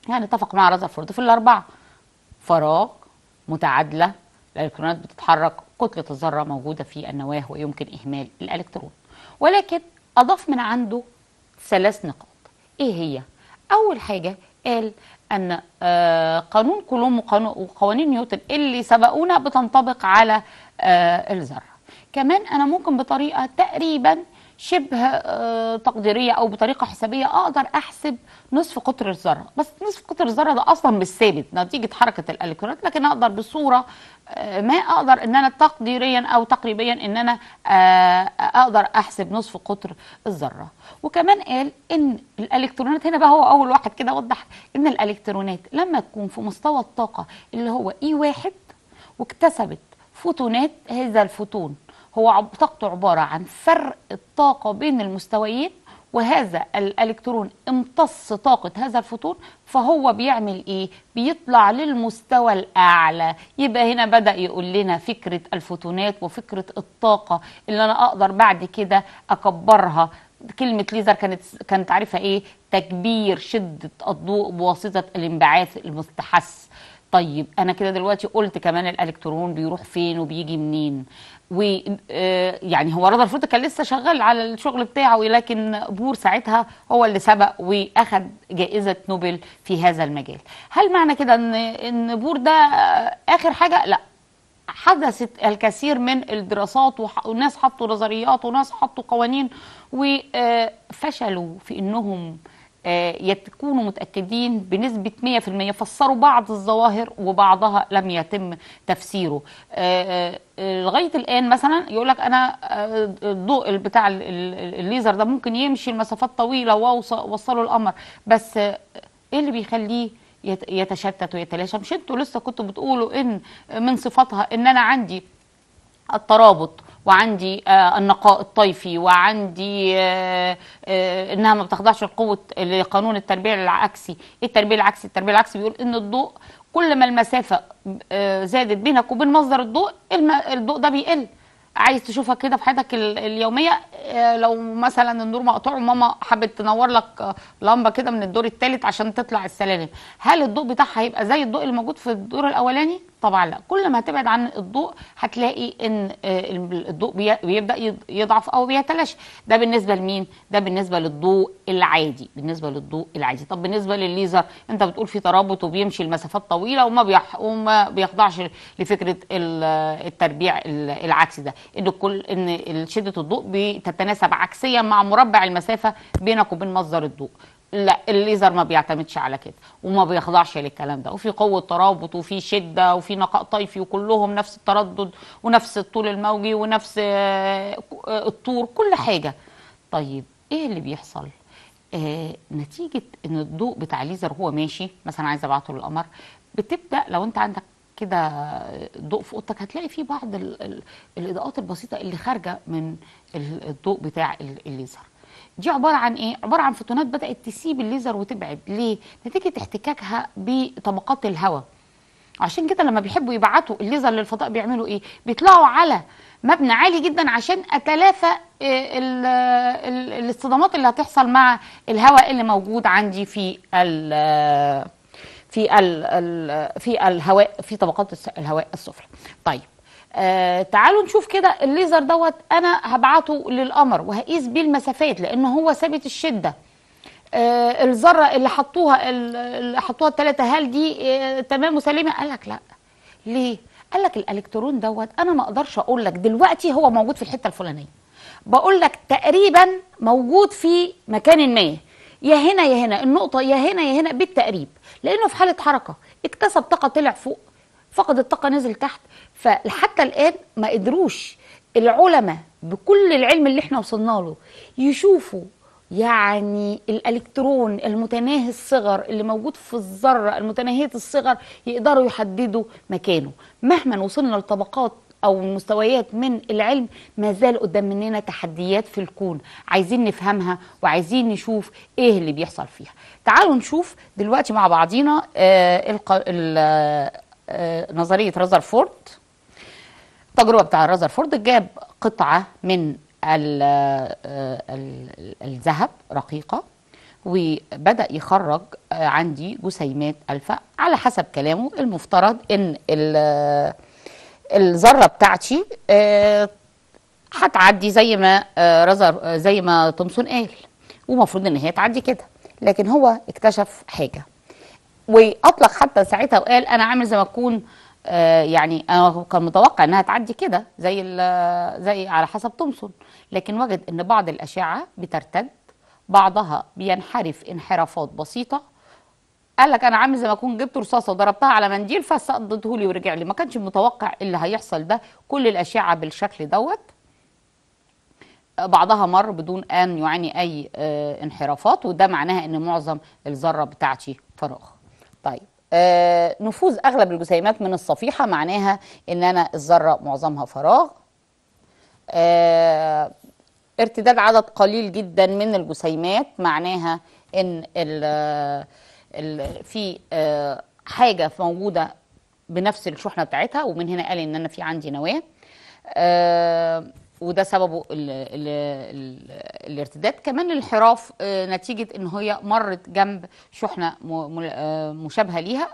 يعني اتفق مع راذرفورد في الأربعة. فراغ. متعادلة الإلكترونات بتتحرك كتلة الذرة موجودة في النواة ويمكن إهمال الإلكترون. ولكن أضاف من عنده ثلاث نقاط. إيه هي؟ أول حاجة قال أن قانون كولوم وقوانين نيوتن اللي سبقونا بتنطبق على الذرة. كمان أنا ممكن بطريقة تقريبا شبه آه، تقديرية أو بطريقة حسابية أقدر أحسب نصف قطر الذرة. بس نصف قطر الذرة ده أصلا مش ثابت نتيجة حركة الالكترونات لكن أقدر بصورة آه، ما أقدر إن أنا تقديريا أو تقريبيا إن أنا آه، أقدر أحسب نصف قطر الذرة. وكمان قال إن الألكترونات هنا بقى هو أول واحد كده وضح إن الألكترونات لما تكون في مستوى الطاقة اللي هو E واحد واكتسبت فوتونات هذا الفوتون هو طاقته عبارة عن فرق الطاقة بين المستويين وهذا الإلكترون امتص طاقة هذا الفوتون فهو بيعمل إيه؟ بيطلع للمستوى الأعلى. يبقى هنا بدأ يقول لنا فكرة الفوتونات وفكرة الطاقة اللي أنا أقدر بعد كده أكبرها. كلمة ليزر كانت كانت عارفة إيه؟ تكبير شدة الضوء بواسطة الانبعاث المستحث طيب أنا كده دلوقتي قلت كمان الإلكترون بيروح فين وبيجي منين. و آه، هو رذرفورد كان لسه شغال على الشغل بتاعه لكن بور ساعتها هو اللي سبق وأخد جائزة نوبل في هذا المجال. هل معنى كده إن إن بور ده آه، آخر حاجة؟ لا. حدثت الكثير من الدراسات وناس حطوا نظريات وناس حطوا قوانين وفشلوا في إنهم آه، يكونوا متأكدين بنسبة 100% فسروا بعض الظواهر وبعضها لم يتم تفسيره. آه، آه، لغاية الآن مثلا يقول لك أنا آه، الضوء بتاع ال- ال- الليزر ده ممكن يمشي لمسافات طويلة ووصله القمر بس آه، إيه اللي بيخليه يت- يتشتت ويتلاشى؟ مش أنتوا لسه كنتوا بتقولوا إن من صفاتها إن أنا عندي الترابط. وعندي آه النقاء الطيفي وعندي آه آه إنها ما بتخضعش لقوه لقانون التربيع العكسي. إيه التربيع العكسي؟ التربيع العكسي بيقول إن الضوء كل ما المسافة زادت بينك وبين مصدر الضوء الضوء ده بيقل. عايز تشوفها كده في حياتك ال- اليومية؟ لو مثلا النور مقطوع وماما حبت تنور لك لمبة كده من الدور الثالث عشان تطلع السلالم هل الضوء بتاعها هيبقى زي الضوء اللي موجود في الدور الأولاني؟ طبعا لا. كل ما هتبعد عن الضوء هتلاقي إن آه، الضوء بي- بيبدأ يض- يضعف أو بيتلاشى. ده بالنسبة لمين؟ ده بالنسبة للضوء العادي. بالنسبة للضوء العادي. طب بالنسبة للليزر أنت بتقول في ترابط وبيمشي لمسافات طويلة وما بيح وما بيخضعش لفكرة ال- التربيع ال- العكسي ده. إن كل إن شدة الضوء بتتناسب عكسيا مع مربع المسافة بينك وبين مصدر الضوء. لا الليزر ما بيعتمدش على كده وما بيخضعش للكلام ده. وفي قوة ترابط وفي شدة وفي نقاء طيفي وكلهم نفس التردد ونفس الطول الموجي ونفس آه، الطور كل حاجة. طيب إيه اللي بيحصل؟ آه نتيجة إن الضوء بتاع الليزر هو ماشي مثلا عايز أبعته للقمر بتبدأ لو أنت عندك كده ضوء في أوضتك هتلاقي فيه بعض ال ال الإضاءات البسيطة اللي خارجة من ال- الضوء بتاع ال- الليزر. دي عبارة عن إيه؟ عبارة عن فوتونات بدأت تسيب الليزر وتبعد. ليه؟ نتيجة احتكاكها بطبقات الهواء. عشان كده لما بيحبوا يبعتوا الليزر للفضاء بيعملوا إيه؟ بيطلعوا على مبنى عالي جدا عشان أتلافى ال- الاصطدامات اللي هتحصل مع الهواء اللي موجود عندي في ال في ال ال في الهواء في طبقات الهواء السفلى. طيب. آه تعالوا نشوف كده الليزر دوت أنا هبعته للقمر وهقيس بيه المسافات لأن هو ثابت الشدة. آه الذرة اللي حطوها ال- اللي حطوها الثلاثه هل دي آه تمام وسليمة؟ قال لك لا. ليه؟ قال لك الإلكترون دوت أنا ما أقدرش أقول لك دلوقتي هو موجود في الحتة الفلانية. بقول لك تقريبا موجود في مكان ما. يا هنا يا هنا النقطة يا هنا يا هنا بالتقريب. لأنه في حالة حركة اكتسب طاقة طلع فوق فقد الطاقة نزل تحت. فحتى الآن ما قدروش العلماء بكل العلم اللي إحنا وصلنا له يشوفوا يعني الإلكترون المتناهي الصغر اللي موجود في الذرة المتناهية الصغر يقدروا يحددوا مكانه. مهما وصلنا لطبقات أو مستويات من العلم ما زال قدام مننا تحديات في الكون. عايزين نفهمها وعايزين نشوف إيه اللي بيحصل فيها. تعالوا نشوف دلوقتي مع بعضينا آه الق... ال... آه نظرية رذرفورد التجربة بتاع رذرفورد جاب قطعة من آه، ال- الذهب رقيقة وبدأ يخرج آه، عندي جسيمات الفا على حسب كلامه. المفترض إن ال- الذرة بتاعتي آه، هتعدي زي ما آه، آه، زي ما تومسون قال ومفروض إن هي تعدي كده. لكن هو اكتشف حاجة وأطلق حتى ساعتها وقال أنا عامل زي ما اكون آه يعني أنا كان متوقع إنها تعدي كده زي زي على حسب تومسون. لكن وجد إن بعض الأشعة بترتد بعضها بينحرف انحرافات بسيطة. قال لك أنا عامل زي ما أكون جبت رصاصة وضربتها على منديل فسقطته لي ورجع لي. ما كانش متوقع اللي هيحصل ده. كل الأشعة بالشكل دوت بعضها مر بدون آن يعاني أي آه، انحرافات. وده معناها إن معظم الذرة بتاعتي فراغ. طيب. آه، نفوذ أغلب الجسيمات من الصفيحة معناها إن أنا الذرة معظمها فراغ. آه، ارتداد عدد قليل جدا من الجسيمات معناها إن ال ال في آه، حاجة موجودة بنفس الشحنة بتاعتها ومن هنا قال إن أنا في عندي نواة. آه، وده سببه ال ال ال الارتداد. كمان الانحراف آه، نتيجة إن هي مرت جنب شحنة آه، مشابهة ليها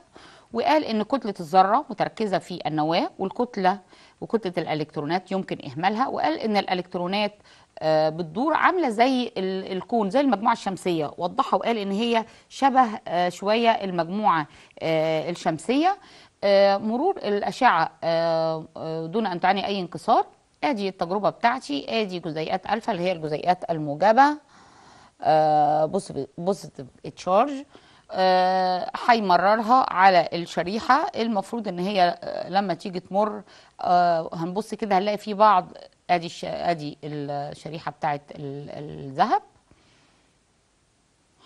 وقال إن كتلة الذرة متركزة في النواة والكتلة وكتلة الإلكترونات يمكن إهمالها وقال إن الإلكترونات آه، بتدور عاملة زي ال- الكون زي المجموعة الشمسية. وضحها وقال إن هي شبه شوية المجموعة الشمسية. مرور الأشعة دون أن تعني أي انكسار. آدي التجربة بتاعتي آدي جزيئات ألفا اللي هي الجزيئات الموجبة. positive charge هيمررها على الشريحة. المفروض إن هي آه، لما تيجي تمر آه، هنبص كده هنلاقي في بعض آدي آدي الشريحة بتاعت ال- الذهب.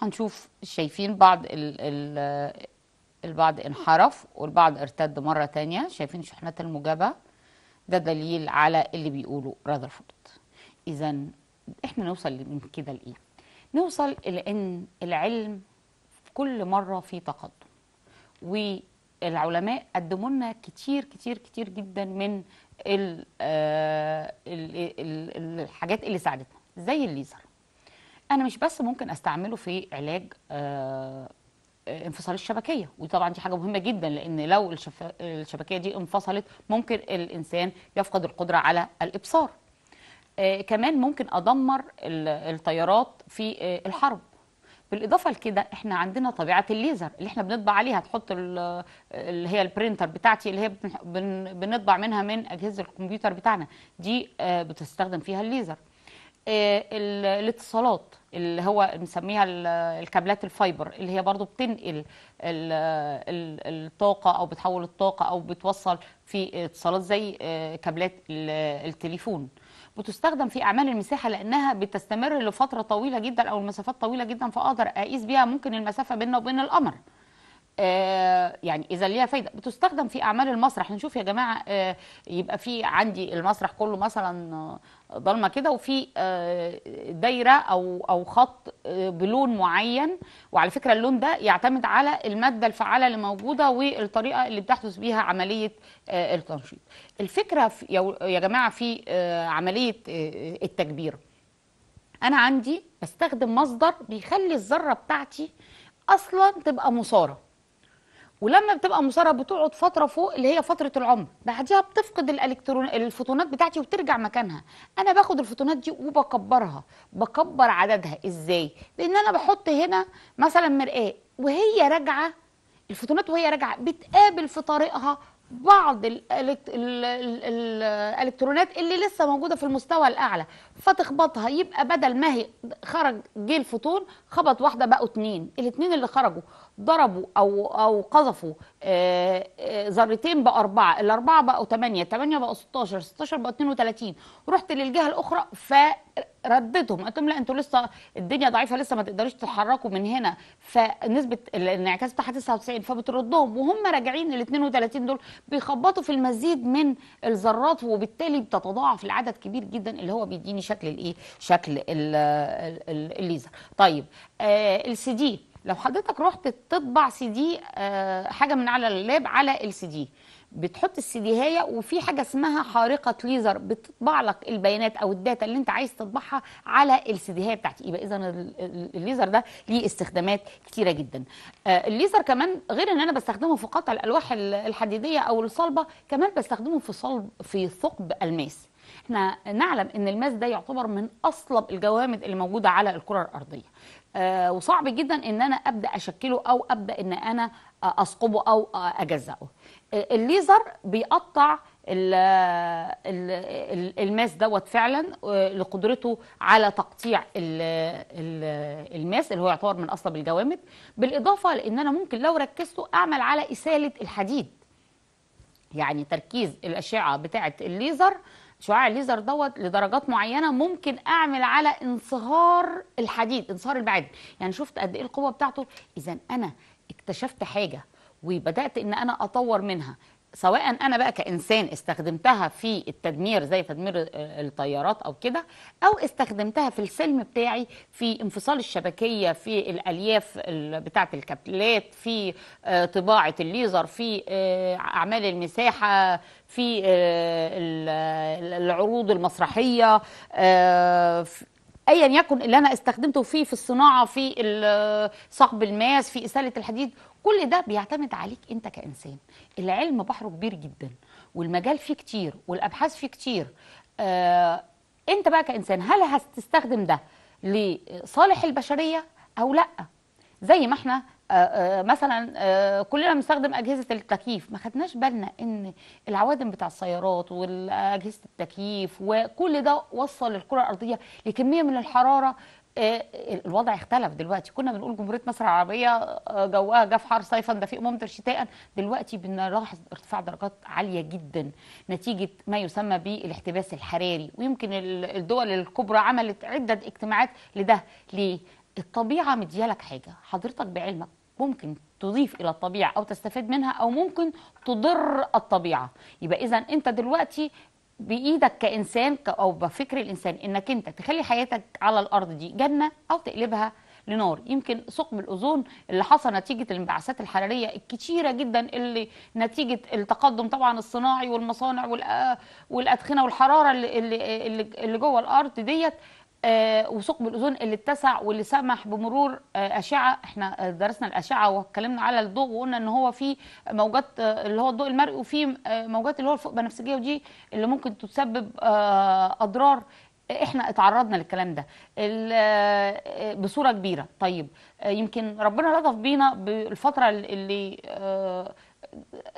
هنشوف شايفين بعض ال ال البعض انحرف والبعض ارتد مرة تانية. شايفين الشحنات الموجبة. ده دليل على اللي بيقوله راذرفورد إذا إحنا نوصل من كده لإيه؟ نوصل إن العلم كل مرة في تقدم. والعلماء قدموا لنا كتير كتير كتير جدا من ال آه، ال ال الحاجات اللي ساعدتنا زي الليزر. أنا مش بس ممكن أستعمله في علاج آه، انفصال الشبكية وطبعا دي حاجة مهمة جدا لأن لو الشف- الشبكية دي انفصلت ممكن الإنسان يفقد القدرة على الإبصار. آه، كمان ممكن أدمر ال- الطيارات في آه، الحرب. بالإضافة لكده إحنا عندنا طابعة الليزر اللي إحنا بنطبع عليها تحط ال- اللي هي ال printer بتاعتي اللي هي بن- بن- بنطبع منها من أجهزة الكمبيوتر بتاعنا. دي آه، بتستخدم فيها الليزر. ال- الاتصالات اللي هو بنسميها ال- الكابلات ال fiber اللي هي برضو بتنقل ال- ال- الطاقة أو بتحول الطاقة أو بتوصل في اتصالات زي آه، كابلات ال- التليفون. بتستخدم في أعمال المساحة لأنها بتستمر لفترة طويلة جدا أو المسافات طويلة جدا فأقدر أقيس بيها ممكن المسافة بيننا وبين القمر. آه، يعني إذا ليها فايدة. بتستخدم في أعمال المسرح. نشوف يا جماعة آه، يبقى في عندي المسرح كله مثلا آه، ضلمة كده وفي دايرة أو أو خط بلون معين. وعلى فكرة اللون ده يعتمد على المادة الفعالة اللي موجودة والطريقة اللي بتحدث بيها عملية التنشيط. الفكرة يا- جماعة في عملية التكبير. أنا عندي بستخدم مصدر بيخلي الذرة بتاعتي أصلا تبقى مثاره ولما بتبقى مثاره بتقعد فترة فوق اللي هي فترة العمر بعديها بتفقد الالكترون الفوتونات بتاعتي وترجع مكانها. أنا باخد الفوتونات دي وبكبرها. بكبر عددها. إزاي؟ لأن أنا بحط هنا مثلا مرآة وهي راجعة الفوتونات وهي راجعة بتقابل في طريقها بعض الإلكترونات اللي لسه موجودة في المستوى الأعلى. فتخبطها. يبقى بدل ما هي خرج جه الفوتون خبط واحدة بقوا اتنين. الاتنين اللي خرجوا. ضربوا أو أو قذفوا آه، آه، ذرتين بأربعة الأربعة بقوا 8 8 بقوا 16 16 بقوا 32 رحت للجهة الأخرى فردتهم قلت لهم لا أنتوا لسه الدنيا ضعيفة لسه ما تقدروش تتحركوا من هنا. فنسبة الانعكاس بتاعها 99 فبتردهم وهم راجعين ال 32 دول بيخبطوا في المزيد من الذرات وبالتالي بتتضاعف العدد كبير جدا اللي هو بيديني شكل الإيه؟ شكل ال- ال- ال- الليزر. طيب آه السي دي لو حضرتك رحت تطبع سي دي آه حاجة من على ال lap على السي دي بتحط السي دي هي وفي حاجة اسمها حارقة ليزر بتطبع لك البيانات أو ال data اللي أنت عايز تطبعها على السي دي هي بتاعتي. يبقى اذا ال- ال- الليزر ده ليه استخدامات كتيرة جدا. آه الليزر كمان غير إن أنا بستخدمه في قطع الألواح ال- الحديدية أو الصلبة كمان بستخدمه في صلب في ثقب الماس. إحنا نعلم إن الماس ده يعتبر من أصلب الجوامد اللي موجودة على الكرة الأرضية. وصعب جدا إن أنا أبدأ أشكله أو أبدأ إن أنا اثقبه أو أجزأه. الليزر بيقطع ال- ال- ال- الماس دوت فعلا آه، لقدرته على تقطيع ال- ال- الماس اللي هو يعتبر من اصلب الجوامد. بالإضافة لإن أنا ممكن لو ركزته أعمل على إسالة الحديد. يعني تركيز الأشعة بتاعة الليزر شعاع الليزر دوت لدرجات معينة ممكن أعمل على انصهار الحديد انصهار المعادن يعني شفت قد إيه القوة بتاعته؟ اذا أنا اكتشفت حاجة وبدأت إن أنا أطور منها. سواء أنا بقى كإنسان استخدمتها في التدمير زي تدمير الطيارات أو كده أو استخدمتها في السلم بتاعي في انفصال الشبكية في الألياف ال- بتاعة الكابلات في آه، طباعة الليزر في آه، أعمال المساحة في آه، ال- العروض المسرحية ايا يكن اللي أنا استخدمته فيه في الصناعة في صقب الماس في اساله الحديد كل ده بيعتمد عليك أنت كإنسان. العلم بحره كبير جدا والمجال فيه كتير والأبحاث فيه كتير. آه أنت بقى كإنسان هل هتستخدم ده لصالح البشرية أو لأ؟ زي ما إحنا مثلا آه، كلنا بنستخدم أجهزة التكييف. ما خدناش بالنا إن العوادم بتاع السيارات واجهزه التكييف وكل ده وصل الكرة الأرضية لكمية من الحرارة. آه، الوضع اختلف دلوقتي. كنا بنقول جمهورية مصر العربية آه، جوها جاف حار صيفا دفيق ممطر شتاء دلوقتي بنلاحظ ارتفاع درجات عالية جدا نتيجة ما يسمى بالاحتباس الحراري. ويمكن ال- الدول الكبرى عملت عدة اجتماعات لده. ليه؟ الطبيعة مديالك حاجة. حضرتك بعلمك ممكن تضيف إلى الطبيعة أو تستفيد منها أو ممكن تضر الطبيعة. يبقى إذا أنت دلوقتي بإيدك كإنسان أو بفكر الإنسان إنك أنت تخلي حياتك على الأرض دي جنة أو تقلبها لنار. يمكن ثقب الأوزون اللي حصل نتيجة الانبعاثات الحرارية الكتيرة جدا اللي نتيجة التقدم طبعا الصناعي والمصانع والأدخنة والحرارة اللي اللي اللي, جوه الأرض ديت وثقب الاوزون اللي اتسع واللي سمح بمرور آه، أشعة. إحنا آه، درسنا الأشعة واتكلمنا على الضوء وقلنا إن هو في موجات آه، اللي هو الضوء المرئي وفي آه، موجات اللي هو الفوق بنفسجيه ودي اللي ممكن تسبب آه، أضرار. إحنا اتعرضنا للكلام ده. آه، بصورة كبيرة. طيب آه، يمكن ربنا لطف بينا بالفترة اللي آه،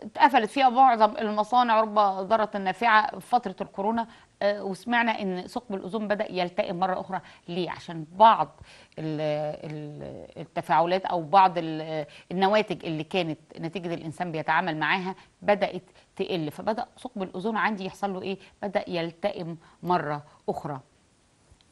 اتقفلت فيها معظم المصانع رب ضارة نافعة في فترة الكورونا. آه، وسمعنا إن ثقب الأوزون بدأ يلتئم مرة أخرى. ليه؟ عشان بعض ال- ال- التفاعلات أو بعض ال- النواتج اللي كانت نتيجة الإنسان بيتعامل معاها بدأت تقل. فبدأ ثقب الأوزون عندي يحصل له إيه؟ بدأ يلتئم مرة أخرى.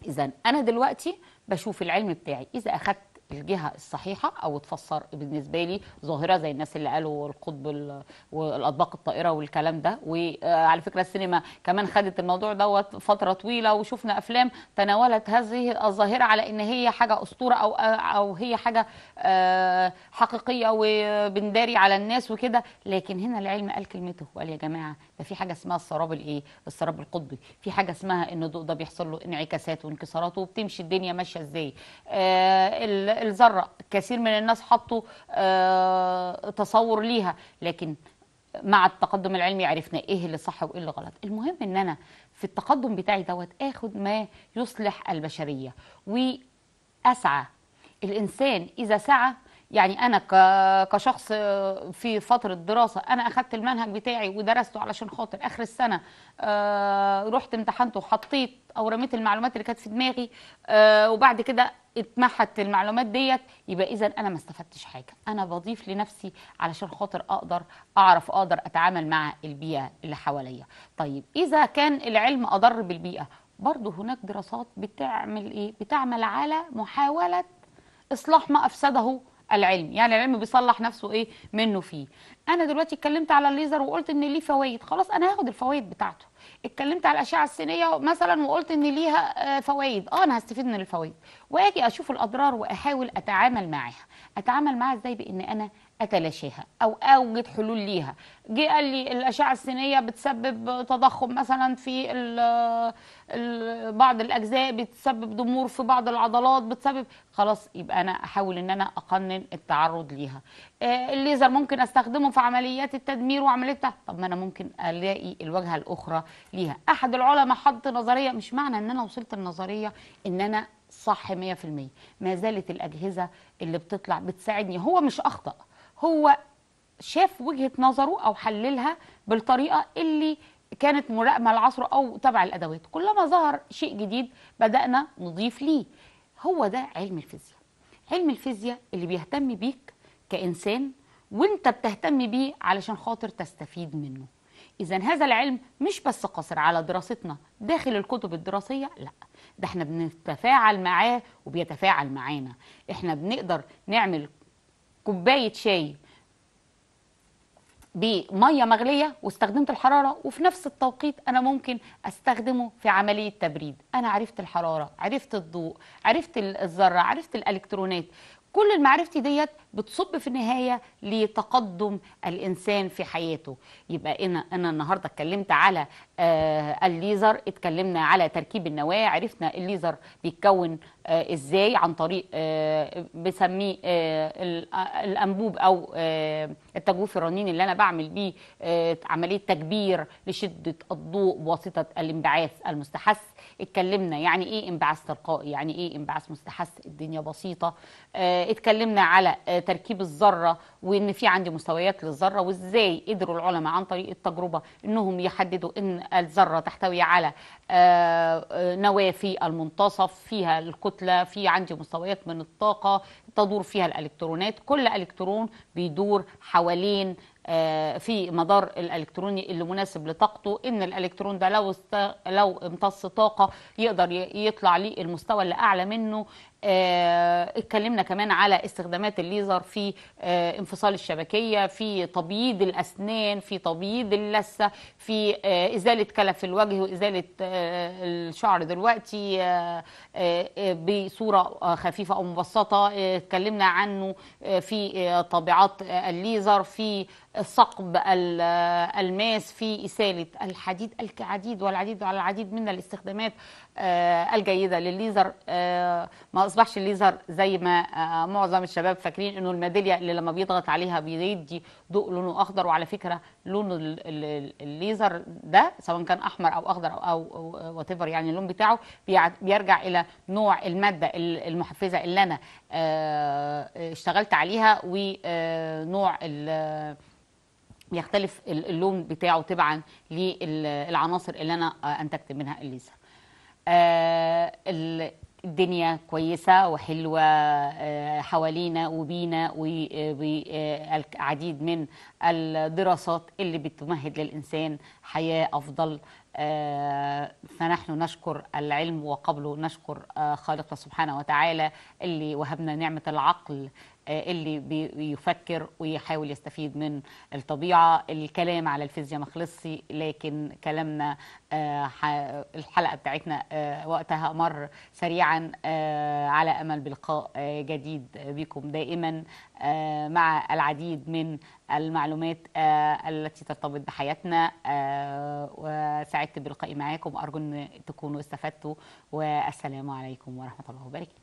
اذا أنا دلوقتي بشوف العلم بتاعي. إذا أخدت الجهه الصحيحة أو تفسر بالنسبة لي ظاهرة زي الناس اللي قالوا القطب ال- والأطباق الطائرة والكلام ده. وعلى فكرة السينما كمان خدت الموضوع دوت فترة طويلة وشفنا أفلام تناولت هذه الظاهرة على إن هي حاجة أسطورة أو أو هي حاجة آه، حقيقية وبنداري على الناس وكده. لكن هنا العلم قال كلمته وقال يا جماعة ده في حاجة اسمها السراب الإيه؟ السراب القطبي. في حاجة اسمها إن الضوء ده بيحصل له انعكاسات وانكسارات وبتمشي الدنيا ماشية إزاي. آه ال- الذرة كثير من الناس حطوا آه تصور ليها لكن مع التقدم العلمي عرفنا إيه اللي صح وإيه اللي غلط. المهم إن أنا في التقدم بتاعي دوت آخد ما يصلح البشرية وأسعى. الإنسان إذا سعى يعني أنا كشخص في فترة دراسة أنا أخدت المنهج بتاعي ودرسته علشان خاطر آخر السنة آه، رحت امتحنت وحطيت أو رميت المعلومات اللي كانت في دماغي آه، وبعد كده اتمحت المعلومات ديت. يبقى اذا أنا ما استفدتش حاجة. أنا بضيف لنفسي علشان خاطر أقدر أعرف أقدر أتعامل مع البيئة اللي حواليا. طيب إذا كان العلم أضر بالبيئة برضه هناك دراسات بتعمل إيه؟ بتعمل على محاولة إصلاح ما أفسده العلم يعني العلم بيصلح نفسه إيه؟ منه فيه. أنا دلوقتي اتكلمت على الليزر وقلت إن ليه فوائد خلاص أنا هاخد الفوائد بتاعته. اتكلمت على الأشعة السينية مثلا وقلت إن ليها آه، فوائد آه أنا هستفيد من الفوائد. وآجي أشوف الأضرار وأحاول أتعامل معاها. أتعامل معاها إزاي؟ بإن أنا اتلاشاها أو أوجد حلول ليها. جه قال لي الأشعة السينيه بتسبب تضخم مثلا في بعض الأجزاء بتسبب ضمور في بعض العضلات بتسبب خلاص يبقى أنا أحاول إن أنا أقنن التعرض ليها. آه، الليزر ممكن أستخدمه في عمليات التدمير وعمليات بتاع- طب ما أنا ممكن ألاقي الواجهة الأخرى ليها. أحد العلماء حط نظرية مش معنى إن أنا وصلت النظرية إن أنا صح 100% ما زالت الأجهزة اللي بتطلع بتساعدني. هو مش أخطأ. هو شاف وجهة نظره أو حللها بالطريقة اللي كانت ملائمة لعصره أو تبع الأدوات. كلما ظهر شيء جديد بدأنا نضيف ليه. هو ده علم الفيزياء. علم الفيزياء اللي بيهتم بيك كإنسان وأنت بتهتم بيه علشان خاطر تستفيد منه. إذا هذا العلم مش بس قاصر على دراستنا داخل الكتب الدراسية لا. ده إحنا بنتفاعل معاه وبيتفاعل معانا. إحنا بنقدر نعمل كوباية شاي بمية مغلية واستخدمت الحرارة وفي نفس التوقيت أنا ممكن أستخدمه في عملية تبريد. أنا عرفت الحرارة عرفت الضوء عرفت الذرة عرفت الإلكترونات. كل المعرفتي ديت بتصب في النهاية لتقدم الإنسان في حياته. يبقى أنا أنا النهارده اتكلمت على آه الليزر اتكلمنا على تركيب النواة عرفنا الليزر بيتكون آه إزاي عن طريق آه بسميه آه آه، الأنبوب أو آه الرنين اللي أنا بعمل بيه آه عملية تكبير لشدة الضوء بواسطة الانبعاث المستحث اتكلمنا يعني إيه انبعاث تلقائي؟ يعني إيه انبعاث مستحث الدنيا بسيطة. آه اتكلمنا على آه تركيب الذرة وإن في عندي مستويات للذرة وإزاي قدروا العلماء عن طريق التجربة إنهم يحددوا إن الذرة تحتوي على آه، آه، نواة في المنتصف فيها الكتلة في عندي مستويات من الطاقة تدور فيها الإلكترونات. كل إلكترون بيدور حوالين في مدار الإلكتروني اللي مناسب لطاقته إن الإلكترون ده لو است... لو امتص طاقة يقدر يطلع ليه المستوى اللي أعلى منه. آه، اتكلمنا كمان على استخدامات الليزر في آه، انفصال الشبكية في تبييض الأسنان في تبييض اللثة في آه، إزالة كلف الوجه وإزالة آه، الشعر دلوقتي آه، آه، آه، بصورة آه، خفيفة أو مبسطة. آه، اتكلمنا عنه آه، في آه، طابعات آه، الليزر في ثقب ال- آه، الماس في اساله الحديد العديد والعديد على العديد من الاستخدامات آه، الجيدة للليزر. آه، ما أصبحش الليزر زي ما آه، معظم الشباب فاكرين إنه الميدالية اللي لما بيضغط عليها بيدي ضوء لونه أخضر وعلى فكرة لون ال- ال- الليزر ده سواء كان أحمر أو أخضر أو وات يعني اللون بتاعه بيرجع إلى نوع المادة ال- المحفزة اللي أنا آه، اشتغلت عليها ونوع ال- اللون بتاعه تبعا للعناصر اللي أنا آه، أنتجت منها الليزر. آه، ال- الدنيا كويسة وحلوة آه، حوالينا وبينا والعديد من الدراسات اللي بتمهد للإنسان حياة أفضل. آه، فنحن نشكر العلم وقبله نشكر آه، خالقنا سبحانه وتعالى اللي وهبنا نعمة العقل آه، اللي بي- بيفكر ويحاول يستفيد من الطبيعة. الكلام على الفيزياء ما خلصش لكن كلامنا آه، الحلقة بتاعتنا آه، وقتها مر سريعا آه، على أمل بلقاء آه، جديد بكم دائما آه، مع العديد من المعلومات آه، التي ترتبط بحياتنا آه، وسعدت بلقائي معاكم. أرجو أن تكونوا استفدتوا والسلام عليكم ورحمة الله وبركاته.